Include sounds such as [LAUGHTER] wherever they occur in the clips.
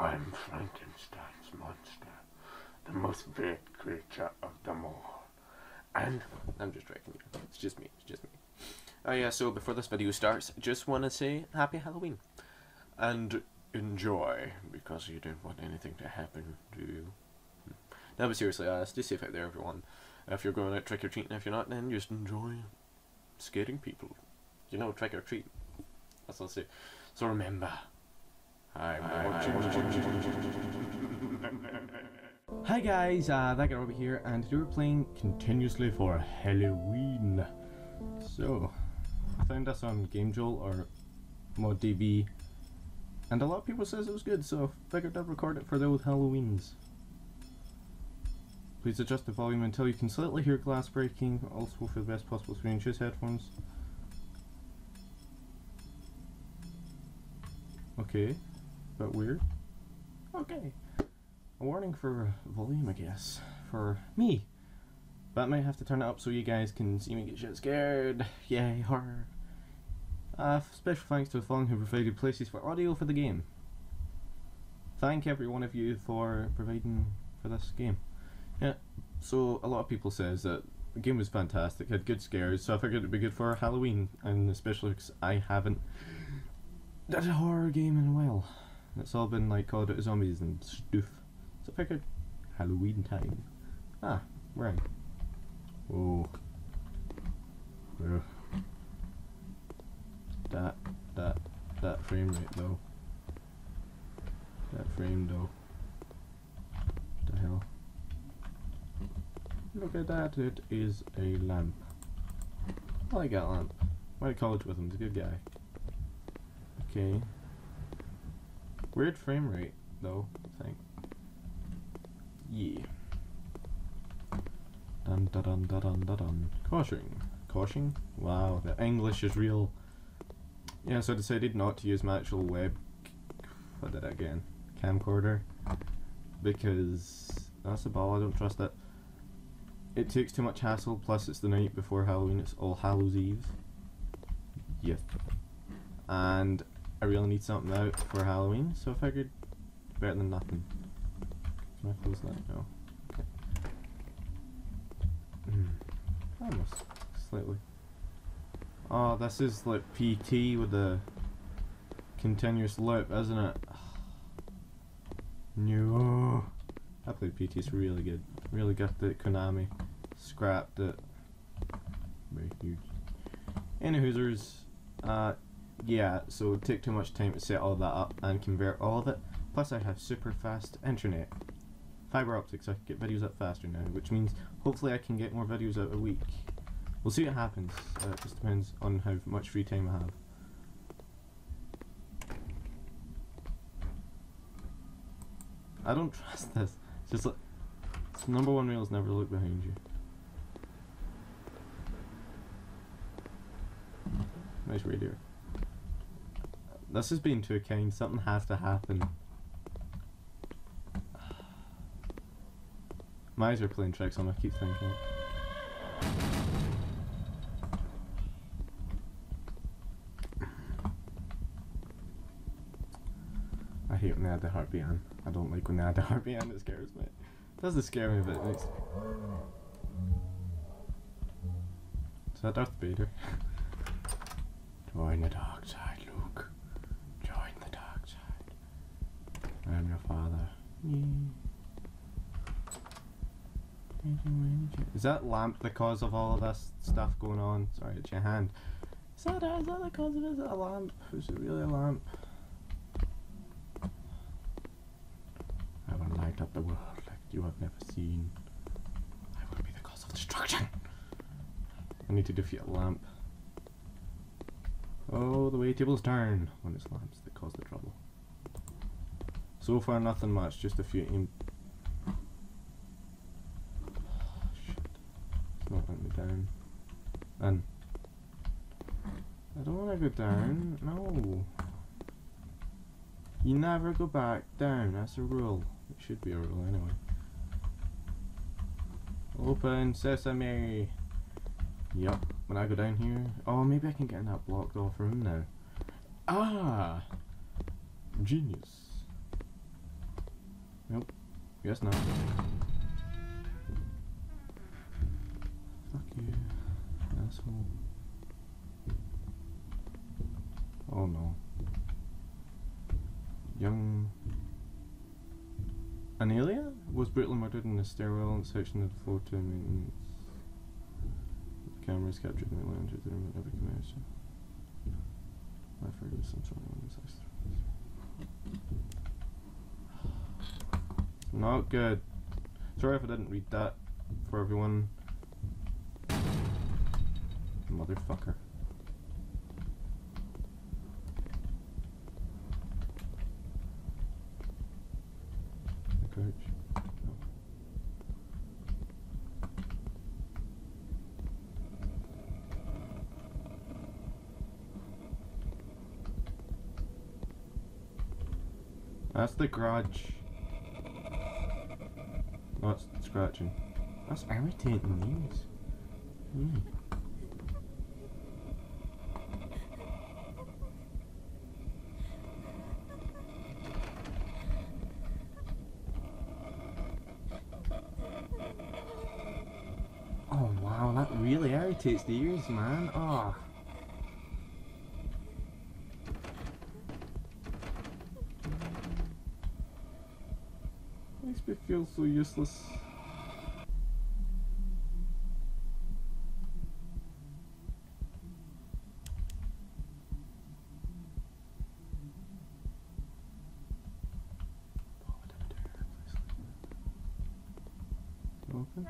I'm Frankenstein's monster, the most vague creature of them all. And I'm just wrecking you. It's just me. It's just me. Oh yeah. So before this video starts, just want to say Happy Halloween, and enjoy because you don't want anything to happen to you. No, but seriously, uh, stay safe out there, everyone. If you're going out trick or treating, and if you're not, then just enjoy scaring people. You know, trick or treat. That's what I say. So remember, I'm [LAUGHS] Hi guys, uh, that guy over here, and today we're playing continuously for Halloween. So, I found this on GameJolt or ModDB, and a lot of people says it was good, so I figured I'd record it for those Halloweens. Please adjust the volume until you can slightly hear glass breaking, also for the best possible experience, use headphones. Okay, but weird. Okay. A warning for volume, I guess. For me. But I might have to turn it up so you guys can see me get shit scared. [LAUGHS] Yay, horror. Uh, special thanks to the following who provided places for audio for the game. Thank every one of you for providing for this game. Yeah, so a lot of people says that the game was fantastic, had good scares, so I figured it'd be good for Halloween, and especially because I haven't done a horror game in a while. It's all been like Call of Zombies and stuff. So I figured Halloween time. Ah, right. Oh. Ugh. That, that, that frame rate though. That frame though. What the hell? Look at that, it is a lamp. I like that lamp. Went to college with him, he's a good guy. Okay. Weird frame rate, though, I think. Yeah. Dun dun dun dun dun dun dun. Caution. Caution? Wow, the English is real. Yeah, so I decided not to use my actual web. What did I again? Camcorder. Because that's a ball, I don't trust it. It takes too much hassle, plus it's the night before Halloween, it's All Hallows Eve. Yep. And I really need something out for Halloween, so if I figured better than nothing. Can I close that? No. Mm. Almost. Slightly. Oh, this is like PT with the continuous loop, isn't it? No. I played PT, it's really good. Really got the Konami. Scrapped it. Very huge. Any Hoosers, uh, yeah, so it would take too much time to set all that up and convert all of it. Plus I have super fast internet. Fiber optics, so I can get videos up faster now, which means hopefully I can get more videos out a week. We'll see what happens. Uh, it just depends on how much free time I have. I don't [LAUGHS] trust this. It's just like, it's number one rule is never look behind you. Nice radio. This has been too kind. Something has to happen. My eyes are playing tricks on me, I keep thinking. I hate when they add the heartbeat on. I don't like when they add the heartbeat on, it scares me. It doesn't scare me, but it makes Is that Darth Vader? [LAUGHS] Join the dark side, Luke. Join the dark side. I'm your father. Is that lamp the cause of all of this stuff going on? Sorry, it's your hand. Is that, is that the cause of it? Is it a lamp? Is it really a lamp? I will light up the world like you have never seen. I will be the cause of destruction. I need to defeat a lamp. Oh, the way tables turn when it's lamps that cause the trouble. So far, nothing much, just a few aim. Shit. It's not letting me down. And. I don't want to go down. No. You never go back down. That's a rule. It should be a rule anyway. Open sesame. Yup. When I go down here, oh, maybe I can get in that blocked off room now. Ah, genius. Nope. Guess not. Fuck you, asshole. Oh no. Young Anelia was brutally murdered in a stairwell in section of the floor to maintenance. The cameras captured Anelia entered the room and never commenced. I feared it was some sort of Not good. Sorry if I didn't read that for everyone. Motherfucker. That's the garage. It's scratching. That's irritating these. Hmm. Oh wow, that really irritates the ears, man. Oh. Feel so useless. Open.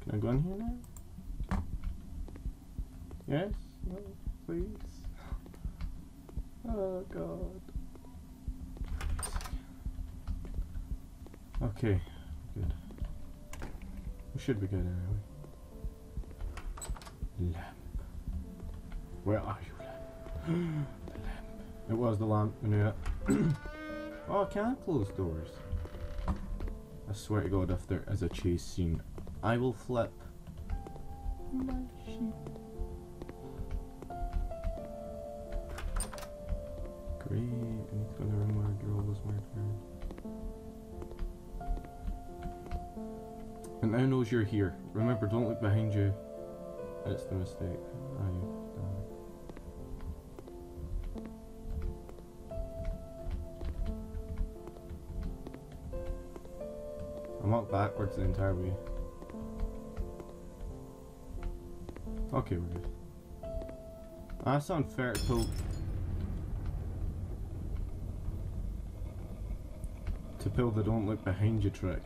Can I go in here now? Yes? No, please. Oh god. Okay, good. We should be good anyway. Lamp. Where are you, lamp? [GASPS] the lamp. It was the lamp, I knew it. [COUGHS] oh, I can't close doors. I swear to god, if there is a chase scene, I will flip. My. Great. I need to go in the where. It now knows you're here. Remember, don't look behind you. It's the mistake. Ah, it. I'm up backwards the entire way. Okay, we're good. Ah, That's unfair to pull the don't look behind you trick.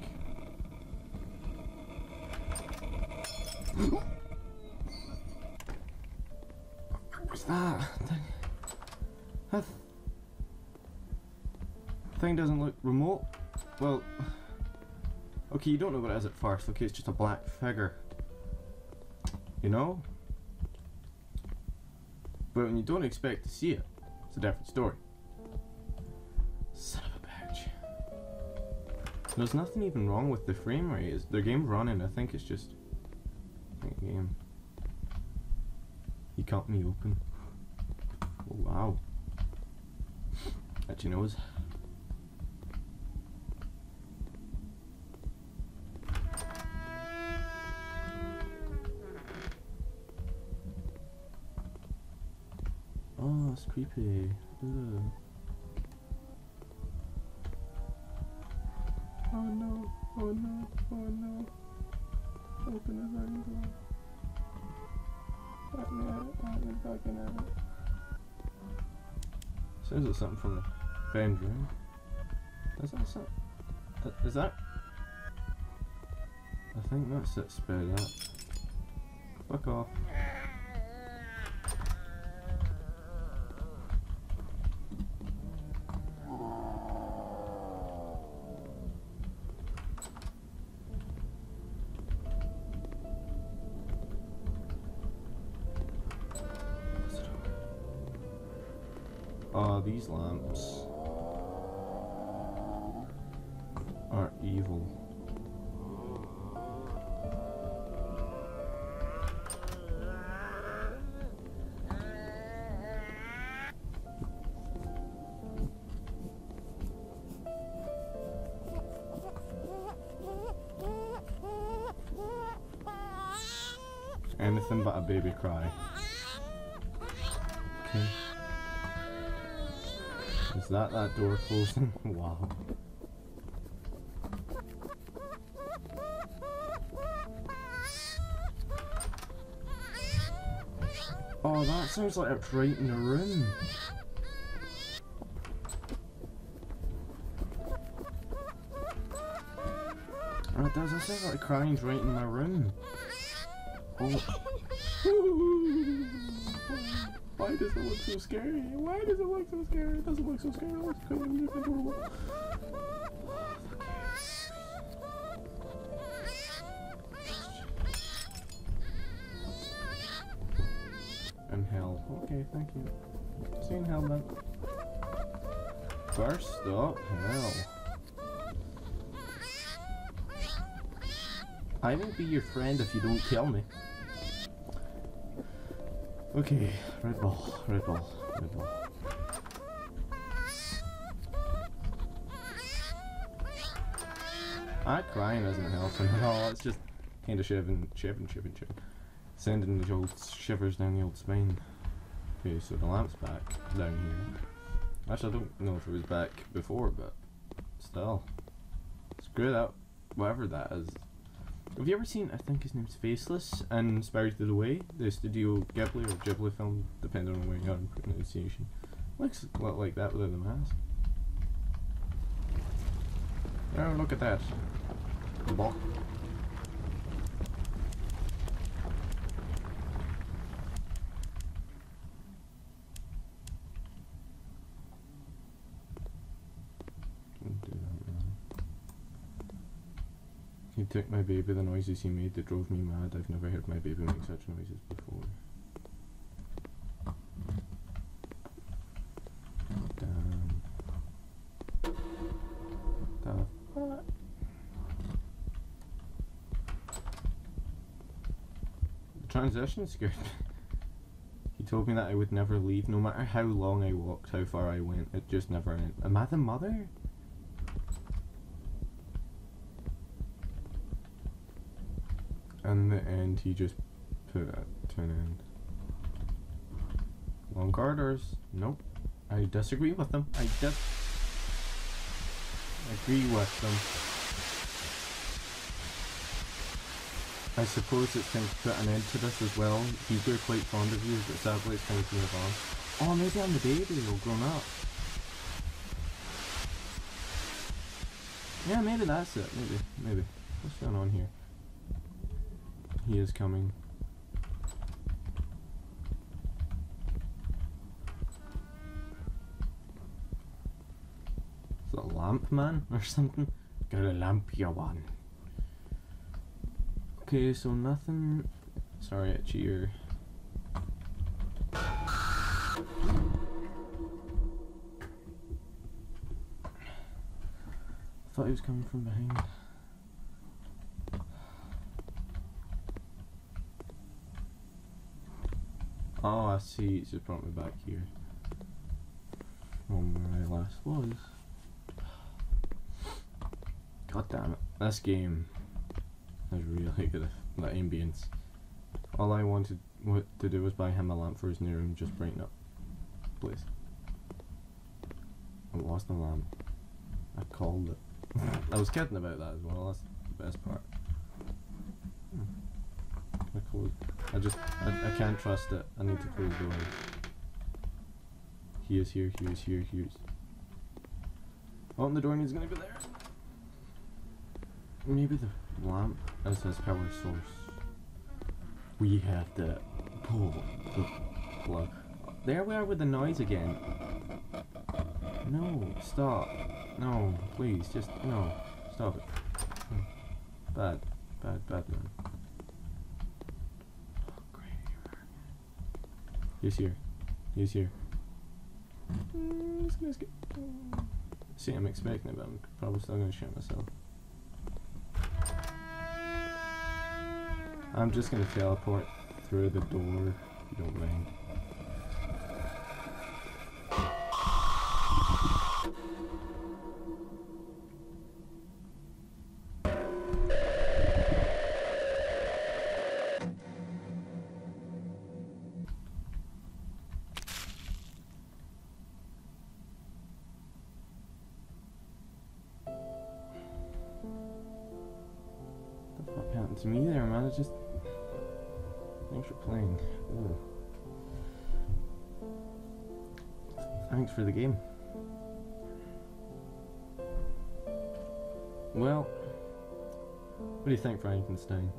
What's that? That th- thing doesn't look remote. Well, okay, you don't know what it is at first. Okay, it's just a black figure. You know? But when you don't expect to see it, it's a different story. There's nothing even wrong with the frame rate. It's, the game's running. I think it's just. Game. He cut me open. Oh, wow. At your nose. Oh, it's creepy. Ugh. Oh no, oh no, oh no. Open the fucking door. Let me out, let me fucking out. Sounds like something from the bedroom. Is that something? Is that? I think that's it spelled out. Fuck off. are these lamps are evil. Anything but a baby cry. Okay. That that door closing? [LAUGHS] wow. Oh, that sounds like it's right in the room. Oh, it does. That sounds like crying's right in my room. Oh. Why does it look so scary? Why does it look so scary? It doesn't look so scary. It looks kind of adorable. And hell. Okay, thank you. Seen hell then. First up, hell. I won't be your friend if you don't kill me. Okay, red ball, red ball, red ball. Ah, crying isn't helping at all. It's just kind of shivering, shivering, shivering, shivering. Sending the old shivers down the old spine. Okay, so the lamp's back down here. Actually, I don't know if it was back before, but still. Screw that, whatever that is. Have you ever seen, I think his name's Faceless and Spirited Away, the Way, the Studio Ghibli or Ghibli film, depending on where you are in pronunciation? Looks a lot like that without the mask. Oh, look at that. The ball. Can't do that, man. He took my baby, the noises he made that drove me mad. I've never heard my baby make such noises before. Damn. The transition scared me. He told me that I would never leave, no matter how long I walked, how far I went, it just never ended. Am I the mother? And the end, he just put to an end. Long corridors? Nope. I disagree with them. I dis agree with them. I suppose it's time to put an end to this as well. He's were quite fond of you, but sadly it's time to move on. Oh, maybe I'm the baby, all grown up. Yeah, maybe that's it. Maybe, maybe. What's going on here? He is coming. Is it a lamp man or something? Got a lamp, you one. Okay, so nothing. Sorry, itchy ear. I thought he was coming from behind. Oh, I see. It's just brought me back here. From where I last was. God damn it. This game is really [LAUGHS] good that ambience. All I wanted wa- to do was buy him a lamp for his new room, just brighten up. Please. I lost the lamp. I called it. [LAUGHS] I was kidding about that as well. That's the best part. Hmm. I closed. I just. I, I can't trust it. I need to close the doors. He is here. He is here. He is. Oh, and the door needs gonna go there. Maybe the lamp as his power source. We have to pull the plug. There we are with the noise again. No, stop. No, please, just no. Stop it. Hmm. Bad, bad, bad man. Oh, great. He's here. He's here. Mm. See, I'm expecting it, but I'm probably still gonna shoot myself. I'm just gonna teleport through the door. You don't mind. To me there, man? It's just. Thanks for playing. Thanks for the game. Well, what do you think, Frankenstein?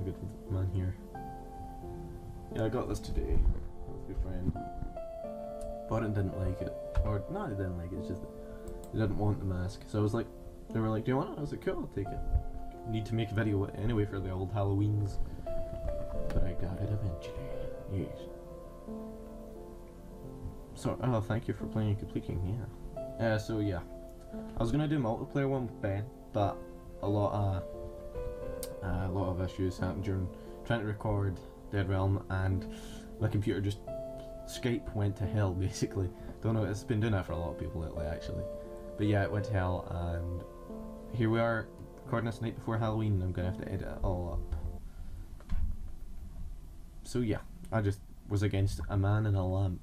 A good man here. Yeah, I got this today. Good friend. Bought it and didn't like it. Or, no, I didn't like it, it's just they didn't want the mask. So I was like, they were like, do you want it? I was like, cool, I'll take it. Need to make a video anyway for the old Halloweens. But I got it eventually. Yes. So, oh, thank you for playing and completing, yeah. Uh, so yeah. I was gonna do multiplayer one with Ben, but a lot of uh, a lot of issues happened during trying to record Dead Realm, and my computer just Skype went to hell [LAUGHS] basically. Don't know, it's been doing that for a lot of people lately actually. But yeah, it went to hell, and here we are recording this night before Halloween. And I'm gonna have to edit it all up. So yeah, I just was against a man and a lamp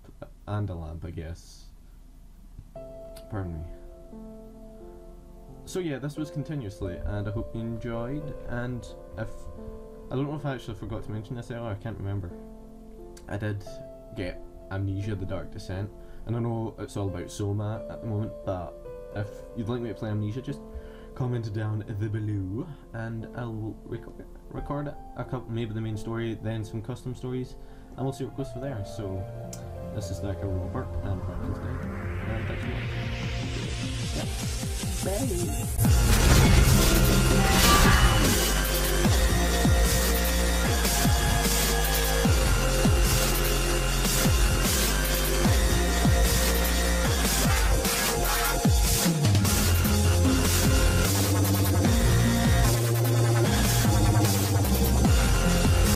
and a lamp, I guess. Pardon me. So yeah, this was continuously, and I hope you enjoyed. And if I don't know if I actually forgot to mention this earlier, I can't remember. I did get Amnesia: The Dark Descent, and I know it's all about Soma at the moment, but if you'd like me to play Amnesia, just comment down the below, and I'll record record a couple, maybe the main story, then some custom stories, and we'll see what goes from there. So this is like a Robert and Frankenstein, and thanks for watching. Bye.